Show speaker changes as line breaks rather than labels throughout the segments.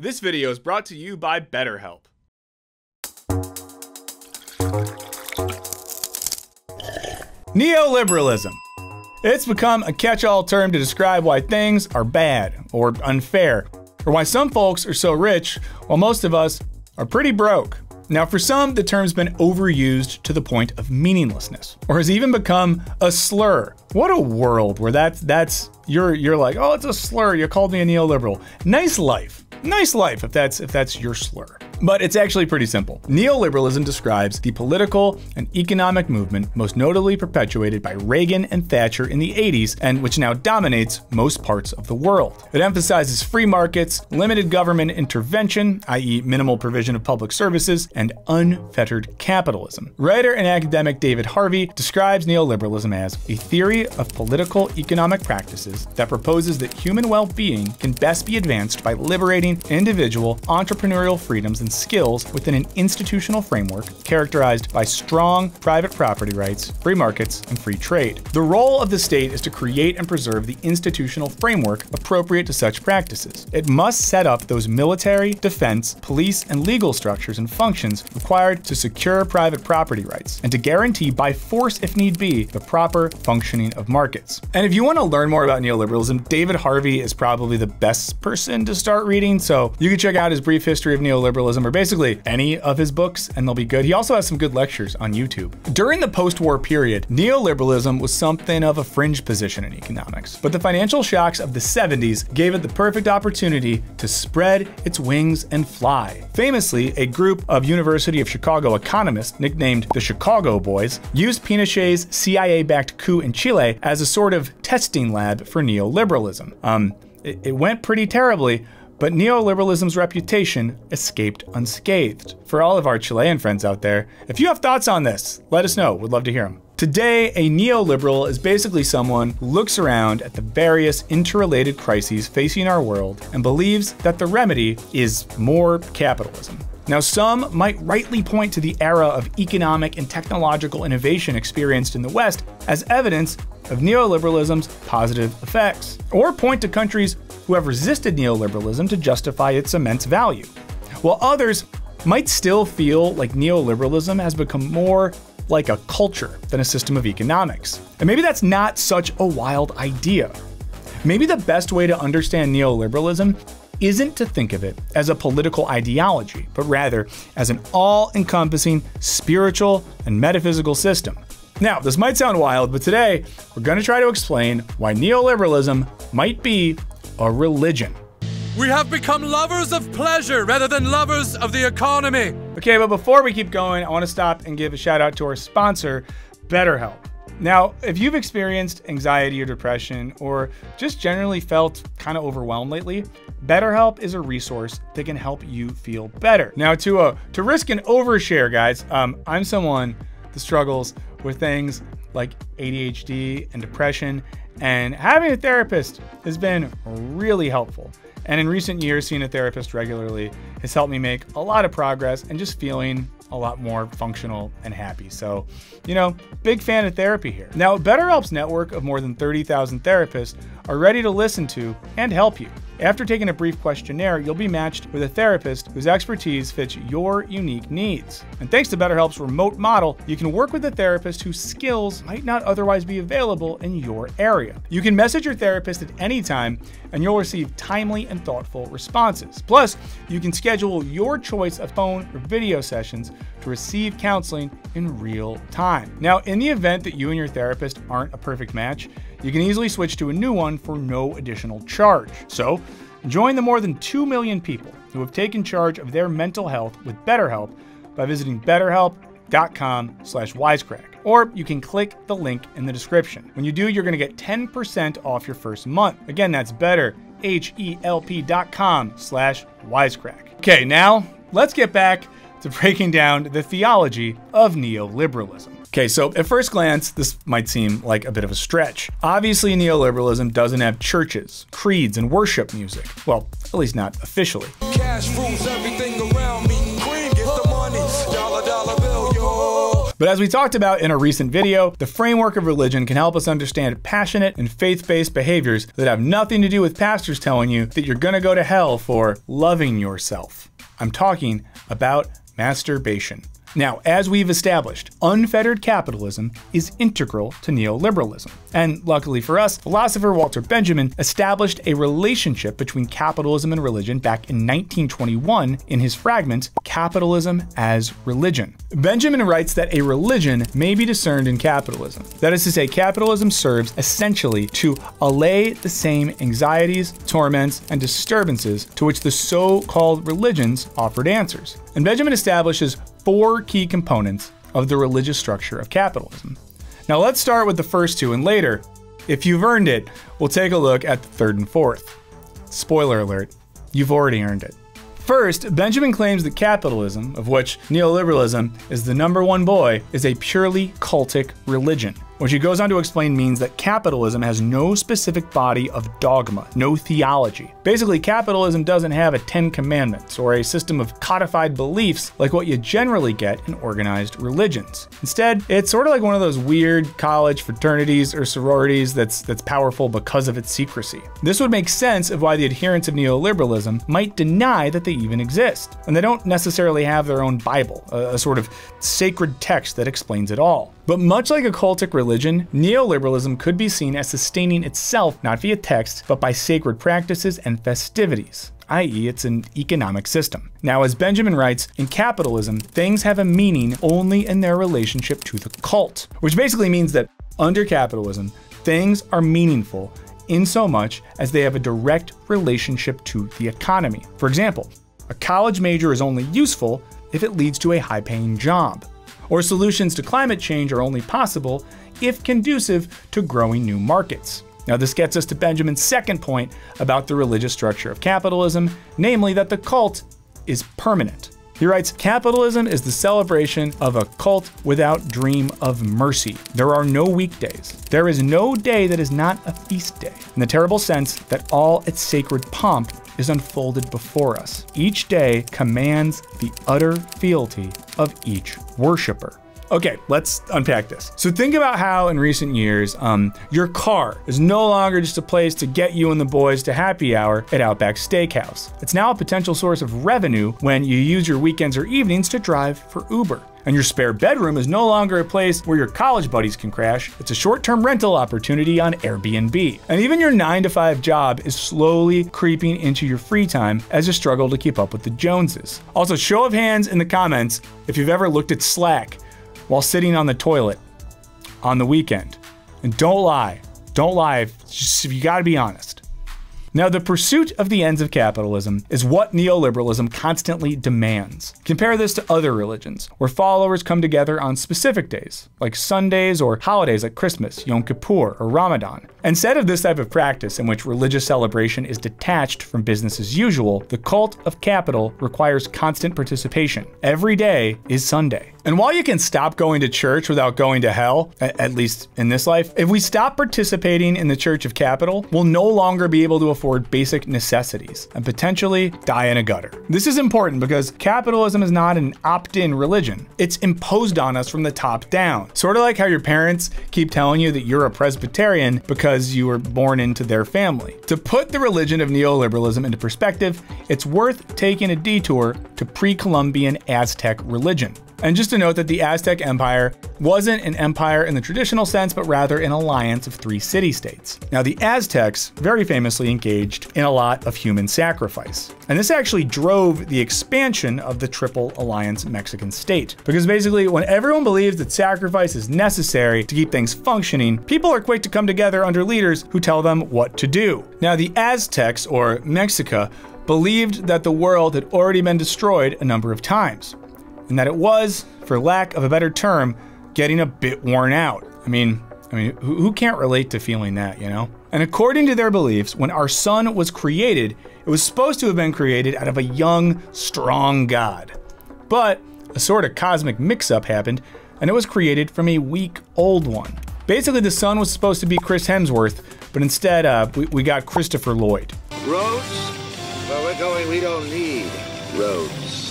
This video is brought to you by BetterHelp. Neoliberalism. It's become a catch all term to describe why things are bad or unfair, or why some folks are so rich while most of us are pretty broke. Now, for some, the term's been overused to the point of meaninglessness, or has even become a slur. What a world where that's that's you're you're like, oh, it's a slur. You called me a neoliberal. Nice life, nice life if that's if that's your slur. But it's actually pretty simple. Neoliberalism describes the political and economic movement most notably perpetuated by Reagan and Thatcher in the 80s and which now dominates most parts of the world. It emphasizes free markets, limited government intervention, i.e., minimal provision of public services, and unfettered capitalism. Writer and academic David Harvey describes neoliberalism as a theory of political economic practices that proposes that human well being can best be advanced by liberating individual entrepreneurial freedoms and skills within an institutional framework characterized by strong private property rights, free markets, and free trade. The role of the state is to create and preserve the institutional framework appropriate to such practices. It must set up those military, defense, police, and legal structures and functions required to secure private property rights and to guarantee by force, if need be, the proper functioning of markets. And if you want to learn more about neoliberalism, David Harvey is probably the best person to start reading, so you can check out his brief history of neoliberalism or basically any of his books, and they'll be good. He also has some good lectures on YouTube. During the post war period, neoliberalism was something of a fringe position in economics, but the financial shocks of the 70s gave it the perfect opportunity to spread its wings and fly. Famously, a group of University of Chicago economists, nicknamed the Chicago Boys, used Pinochet's CIA backed coup in Chile as a sort of testing lab for neoliberalism. Um, it, it went pretty terribly, but neoliberalism's reputation escaped unscathed. For all of our Chilean friends out there, if you have thoughts on this, let us know. We'd love to hear them. Today, a neoliberal is basically someone who looks around at the various interrelated crises facing our world and believes that the remedy is more capitalism. Now, some might rightly point to the era of economic and technological innovation experienced in the West as evidence of neoliberalism's positive effects, or point to countries who have resisted neoliberalism to justify its immense value, while others might still feel like neoliberalism has become more like a culture than a system of economics. And maybe that's not such a wild idea. Maybe the best way to understand neoliberalism isn't to think of it as a political ideology, but rather as an all encompassing spiritual and metaphysical system. Now, this might sound wild, but today we're going to try to explain why neoliberalism might be a religion.
We have become lovers of pleasure rather than lovers of the economy.
Okay, but before we keep going, I want to stop and give a shout out to our sponsor, BetterHelp. Now, if you've experienced anxiety or depression, or just generally felt kind of overwhelmed lately, BetterHelp is a resource that can help you feel better. Now, to uh, to risk an overshare, guys, um, I'm someone that struggles with things like ADHD and depression, and having a therapist has been really helpful. And in recent years, seeing a therapist regularly has helped me make a lot of progress and just feeling a lot more functional and happy. So, you know, big fan of therapy here. Now, BetterHelp's network of more than 30,000 therapists are ready to listen to and help you. After taking a brief questionnaire, you'll be matched with a therapist whose expertise fits your unique needs. And thanks to BetterHelp's remote model, you can work with a therapist whose skills might not otherwise be available in your area. You can message your therapist at any time, and you'll receive timely and thoughtful responses. Plus, you can schedule your choice of phone or video sessions to receive counseling in real time. Now, in the event that you and your therapist aren't a perfect match, you can easily switch to a new one for no additional charge. So, join the more than 2 million people who have taken charge of their mental health with BetterHelp by visiting betterhelp.com slash wisecrack. Or you can click the link in the description. When you do, you're going to get 10% off your first month. Again, that's better, H-E-L-P.com slash wisecrack. Okay, now let's get back to breaking down the theology of neoliberalism. Okay, so at first glance, this might seem like a bit of a stretch. Obviously, neoliberalism doesn't have churches, creeds, and worship music. Well, at least not officially.
Cash rules everything around me. Cream, get the money. Dollar, dollar bill, yo.
But as we talked about in a recent video, the framework of religion can help us understand passionate and faith based behaviors that have nothing to do with pastors telling you that you're going to go to hell for loving yourself. I'm talking about masturbation. Now, as we've established, unfettered capitalism is integral to neoliberalism. And luckily for us, philosopher Walter Benjamin established a relationship between capitalism and religion back in 1921 in his fragment, Capitalism as Religion. Benjamin writes that a religion may be discerned in capitalism. That is to say, capitalism serves essentially to allay the same anxieties, torments, and disturbances to which the so called religions offered answers. And Benjamin establishes four key components of the religious structure of capitalism. Now let's start with the first two, and later, if you've earned it, we'll take a look at the third and fourth. Spoiler alert, you've already earned it. First, Benjamin claims that capitalism, of which neoliberalism is the number one boy, is a purely cultic religion which he goes on to explain means that capitalism has no specific body of dogma, no theology. Basically, capitalism doesn't have a Ten Commandments or a system of codified beliefs like what you generally get in organized religions. Instead, it's sort of like one of those weird college fraternities or sororities that's that's powerful because of its secrecy. This would make sense of why the adherents of neoliberalism might deny that they even exist, and they don't necessarily have their own Bible, a, a sort of sacred text that explains it all. But much like a cultic religion, neoliberalism could be seen as sustaining itself not via text, but by sacred practices and festivities i.e., it's an economic system. Now, as Benjamin writes, in capitalism, things have a meaning only in their relationship to the cult, which basically means that under capitalism, things are meaningful in so much as they have a direct relationship to the economy. For example, a college major is only useful if it leads to a high paying job or solutions to climate change are only possible if conducive to growing new markets. Now, this gets us to Benjamin's second point about the religious structure of capitalism, namely that the cult is permanent. He writes Capitalism is the celebration of a cult without dream of mercy. There are no weekdays. There is no day that is not a feast day, in the terrible sense that all its sacred pomp is unfolded before us. Each day commands the utter fealty of each worshiper. Okay, let's unpack this. So think about how in recent years, um, your car is no longer just a place to get you and the boys to happy hour at Outback Steakhouse. It's now a potential source of revenue when you use your weekends or evenings to drive for Uber. And your spare bedroom is no longer a place where your college buddies can crash. It's a short term rental opportunity on Airbnb. And even your 9 to 5 job is slowly creeping into your free time as you struggle to keep up with the Joneses. Also, show of hands in the comments if you've ever looked at Slack while sitting on the toilet on the weekend. And don't lie. Don't lie. Just, you gotta be honest. Now, the pursuit of the ends of capitalism is what neoliberalism constantly demands. Compare this to other religions, where followers come together on specific days, like Sundays or holidays like Christmas, Yom Kippur, or Ramadan. Instead of this type of practice in which religious celebration is detached from business as usual, the cult of capital requires constant participation. Every day is Sunday. And while you can stop going to church without going to hell, at least in this life, if we stop participating in the Church of Capital, we'll no longer be able to afford basic necessities and potentially die in a gutter. This is important because capitalism is not an opt in religion, it's imposed on us from the top down. Sort of like how your parents keep telling you that you're a Presbyterian because you were born into their family. To put the religion of neoliberalism into perspective, it's worth taking a detour to pre Columbian Aztec religion. And just to note that the Aztec Empire wasn't an empire in the traditional sense, but rather an alliance of three city states. Now, the Aztecs very famously engaged in a lot of human sacrifice. And this actually drove the expansion of the Triple Alliance Mexican state. Because basically, when everyone believes that sacrifice is necessary to keep things functioning, people are quick to come together under leaders who tell them what to do. Now, the Aztecs, or Mexica, believed that the world had already been destroyed a number of times and that it was, for lack of a better term, getting a bit worn out. I mean, I mean, who, who can't relate to feeling that, you know? And according to their beliefs, when our sun was created, it was supposed to have been created out of a young, strong god. But a sort of cosmic mix up happened, and it was created from a weak, old one. Basically, the sun was supposed to be Chris Hemsworth, but instead, uh, we, we got Christopher Lloyd.
Roads? Where we're going, we don't need roads.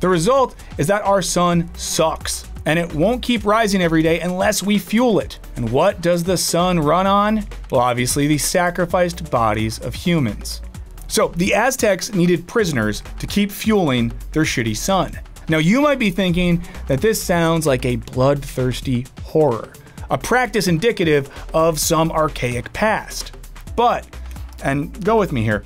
The result is that our sun sucks, and it won't keep rising every day unless we fuel it. And what does the sun run on? Well, obviously, the sacrificed bodies of humans. So, the Aztecs needed prisoners to keep fueling their shitty sun. Now, you might be thinking that this sounds like a bloodthirsty horror, a practice indicative of some archaic past. But, and go with me here,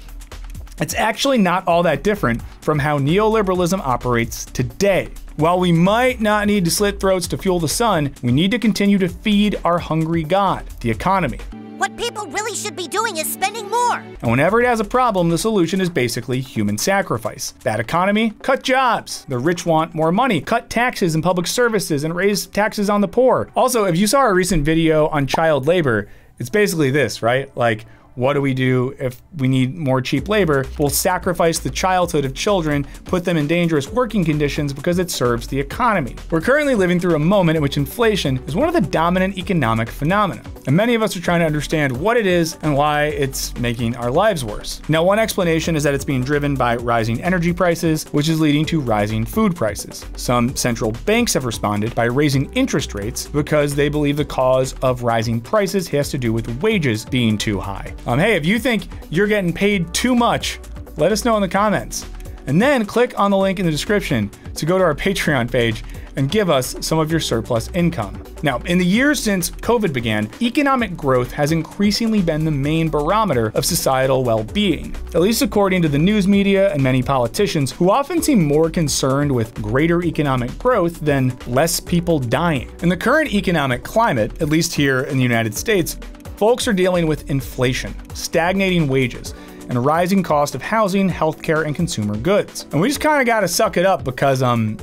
it's actually not all that different from how neoliberalism operates today. While we might not need to slit throats to fuel the sun, we need to continue to feed our hungry god, the economy.
What people really should be doing is spending more.
And whenever it has a problem, the solution is basically human sacrifice. Bad economy? Cut jobs. The rich want more money. Cut taxes and public services and raise taxes on the poor. Also, if you saw our recent video on child labor, it's basically this, right? Like, what do we do if we need more cheap labor? We'll sacrifice the childhood of children, put them in dangerous working conditions because it serves the economy. We're currently living through a moment in which inflation is one of the dominant economic phenomena, and many of us are trying to understand what it is and why it's making our lives worse. Now, one explanation is that it's being driven by rising energy prices, which is leading to rising food prices. Some central banks have responded by raising interest rates because they believe the cause of rising prices has to do with wages being too high. Um, hey, if you think you're getting paid too much, let us know in the comments. And then click on the link in the description to go to our Patreon page and give us some of your surplus income. Now, in the years since COVID began, economic growth has increasingly been the main barometer of societal well being, at least according to the news media and many politicians who often seem more concerned with greater economic growth than less people dying. In the current economic climate, at least here in the United States, folks are dealing with inflation, stagnating wages, and a rising cost of housing, healthcare, and consumer goods. And we just kind of got to suck it up because, um,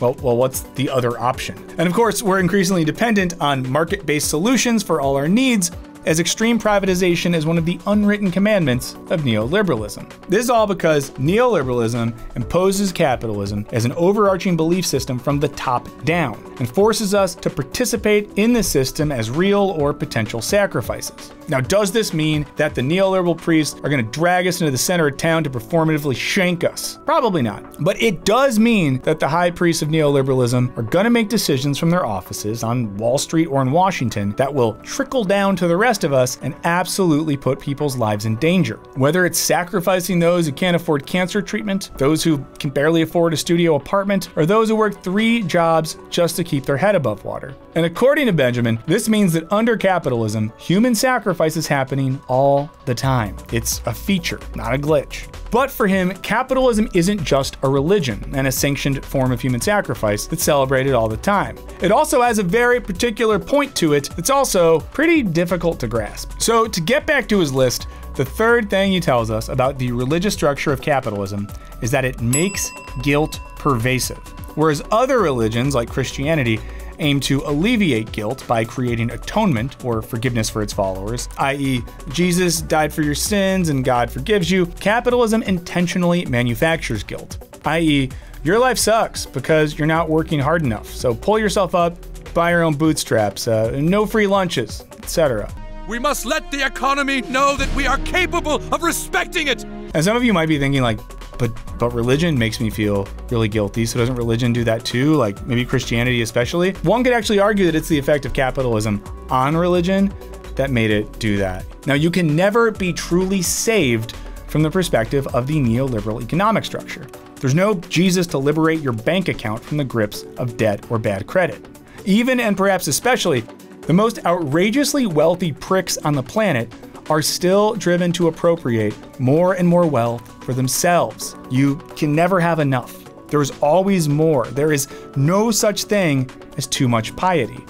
well, well, what's the other option? And of course, we're increasingly dependent on market based solutions for all our needs, as extreme privatization is one of the unwritten commandments of neoliberalism. This is all because neoliberalism imposes capitalism as an overarching belief system from the top down and forces us to participate in the system as real or potential sacrifices. Now, does this mean that the neoliberal priests are going to drag us into the center of town to performatively shank us? Probably not. But it does mean that the high priests of neoliberalism are going to make decisions from their offices on Wall Street or in Washington that will trickle down to the rest of us and absolutely put people's lives in danger. Whether it's sacrificing those who can't afford cancer treatment, those who can barely afford a studio apartment, or those who work three jobs just to keep their head above water. And according to Benjamin, this means that under capitalism, human sacrifice is happening all the time. It's a feature, not a glitch. But for him, capitalism isn't just a religion and a sanctioned form of human sacrifice that's celebrated all the time. It also has a very particular point to it that's also pretty difficult to grasp. So, to get back to his list, the third thing he tells us about the religious structure of capitalism is that it makes guilt pervasive. Whereas other religions, like Christianity, aim to alleviate guilt by creating atonement or forgiveness for its followers, i.e., Jesus died for your sins and God forgives you. Capitalism intentionally manufactures guilt, i.e., your life sucks because you're not working hard enough. So pull yourself up, by your own bootstraps, uh, no free lunches, etc.
We must let the economy know that we are capable of respecting it.
And some of you might be thinking like, but but religion makes me feel really guilty. So doesn't religion do that too? Like maybe Christianity especially? One could actually argue that it's the effect of capitalism on religion that made it do that. Now you can never be truly saved from the perspective of the neoliberal economic structure. There's no Jesus to liberate your bank account from the grips of debt or bad credit. Even and perhaps especially, the most outrageously wealthy pricks on the planet are still driven to appropriate more and more wealth for themselves. You can never have enough. There is always more. There is no such thing as too much piety.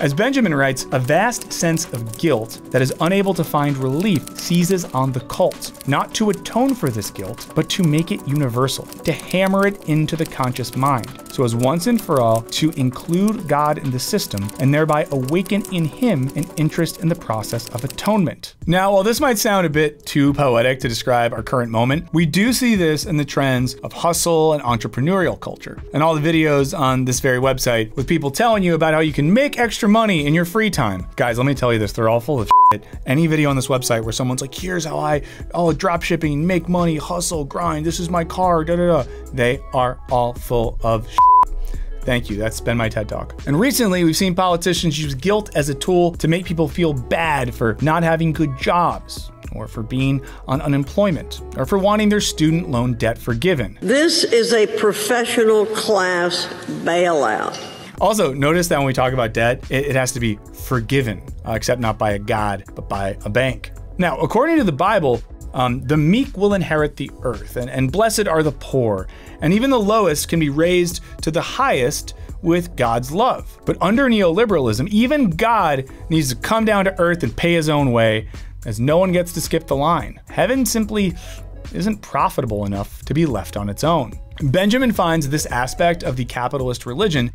As Benjamin writes, a vast sense of guilt that is unable to find relief seizes on the cult, not to atone for this guilt, but to make it universal, to hammer it into the conscious mind, so as once and for all to include God in the system and thereby awaken in him an interest in the process of atonement. Now, while this might sound a bit too poetic to describe our current moment, we do see this in the trends of hustle and entrepreneurial culture, and all the videos on this very website with people telling you about how you can make extra money in your free time. Guys, let me tell you this, they're all full of shit. any video on this website where someone's like, here's how I, oh, drop shipping, make money, hustle, grind, this is my car, da da da. They are all full of Thank you. That's been my TED Talk. And recently, we've seen politicians use guilt as a tool to make people feel bad for not having good jobs, or for being on unemployment, or for wanting their student loan debt forgiven.
This is a professional class bailout.
Also, notice that when we talk about debt, it, it has to be forgiven, uh, except not by a god, but by a bank. Now, according to the Bible, um, the meek will inherit the earth, and, and blessed are the poor, and even the lowest can be raised to the highest with God's love. But under neoliberalism, even God needs to come down to earth and pay his own way, as no one gets to skip the line. Heaven simply isn't profitable enough to be left on its own. Benjamin finds this aspect of the capitalist religion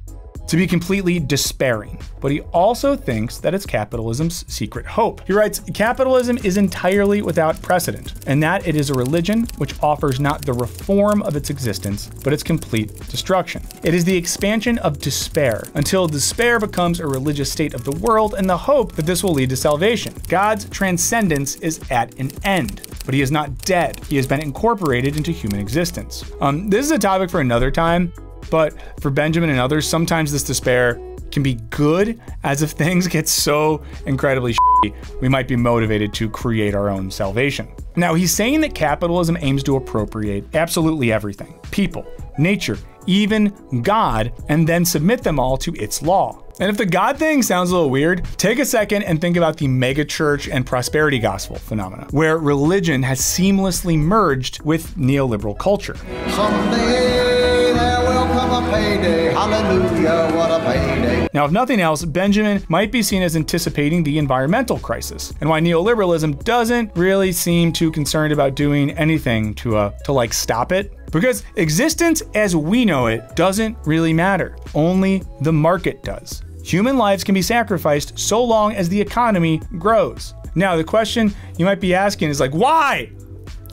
to be completely despairing, but he also thinks that it's capitalism's secret hope. He writes Capitalism is entirely without precedent, and that it is a religion which offers not the reform of its existence, but its complete destruction. It is the expansion of despair until despair becomes a religious state of the world and the hope that this will lead to salvation. God's transcendence is at an end but he is not dead. He has been incorporated into human existence. Um, this is a topic for another time, but for Benjamin and others, sometimes this despair can be good, as if things get so incredibly shitty, we might be motivated to create our own salvation. Now, he's saying that capitalism aims to appropriate absolutely everything people, nature, even God, and then submit them all to its law. And if the God thing sounds a little weird, take a second and think about the megachurch and prosperity gospel phenomena, where religion has seamlessly merged with neoliberal culture. Someday payday. Hallelujah, what a payday. Now, if nothing else, Benjamin might be seen as anticipating the environmental crisis and why neoliberalism doesn't really seem too concerned about doing anything to uh, to like stop it. Because existence as we know it doesn't really matter. Only the market does. Human lives can be sacrificed so long as the economy grows. Now, the question you might be asking is like, why?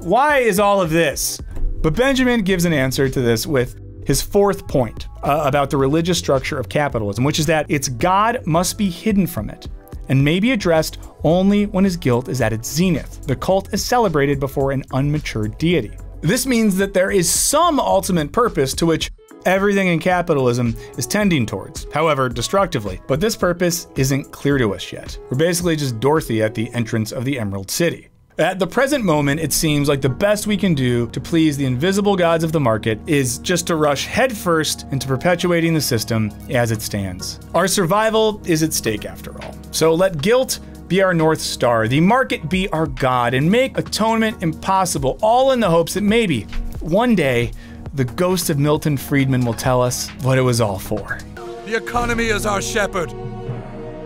Why is all of this? But Benjamin gives an answer to this with his fourth point uh, about the religious structure of capitalism, which is that its God must be hidden from it and may be addressed only when his guilt is at its zenith. The cult is celebrated before an unmatured deity. This means that there is some ultimate purpose to which everything in capitalism is tending towards, however destructively. But this purpose isn't clear to us yet. We're basically just Dorothy at the entrance of the Emerald City. At the present moment, it seems like the best we can do to please the invisible gods of the market is just to rush headfirst into perpetuating the system as it stands. Our survival is at stake after all. So let guilt be our North Star, the market be our God, and make atonement impossible, all in the hopes that maybe one day the ghost of Milton Friedman will tell us what it was all for.
The economy is our shepherd.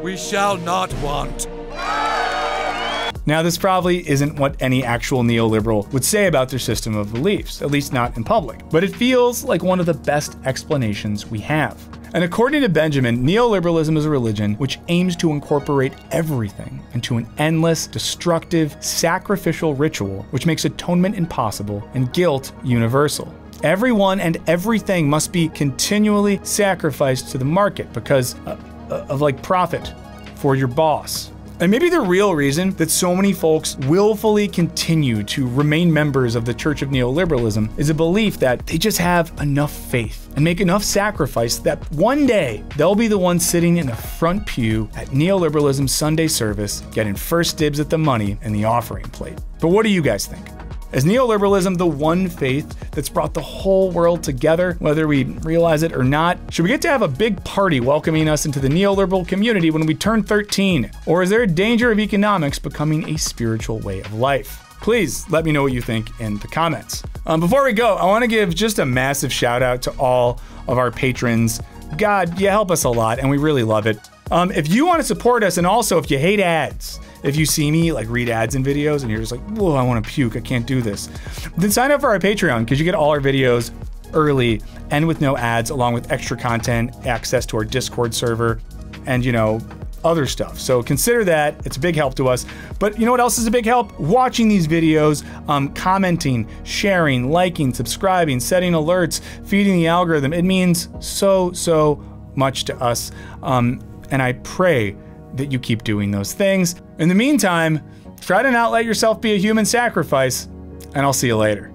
We shall not want.
Now, this probably isn't what any actual neoliberal would say about their system of beliefs, at least not in public, but it feels like one of the best explanations we have. And according to Benjamin, neoliberalism is a religion which aims to incorporate everything into an endless, destructive, sacrificial ritual which makes atonement impossible and guilt universal. Everyone and everything must be continually sacrificed to the market because uh, of like profit for your boss and maybe the real reason that so many folks willfully continue to remain members of the Church of Neoliberalism is a belief that they just have enough faith and make enough sacrifice that one day they'll be the ones sitting in the front pew at Neoliberalism Sunday service getting first dibs at the money and the offering plate. But what do you guys think? Is neoliberalism the one faith that's brought the whole world together, whether we realize it or not? Should we get to have a big party welcoming us into the neoliberal community when we turn 13? Or is there a danger of economics becoming a spiritual way of life? Please let me know what you think in the comments. Um, before we go, I want to give just a massive shout out to all of our patrons. God, you help us a lot, and we really love it. Um, if you want to support us, and also if you hate ads, if you see me like read ads in videos and you're just like, whoa, I want to puke, I can't do this, then sign up for our Patreon because you get all our videos early and with no ads, along with extra content, access to our Discord server, and you know, other stuff. So consider that. It's a big help to us. But you know what else is a big help? Watching these videos, um, commenting, sharing, liking, subscribing, setting alerts, feeding the algorithm. It means so, so much to us. Um, and I pray that you keep doing those things. In the meantime, try to not let yourself be a human sacrifice, and I'll see you later.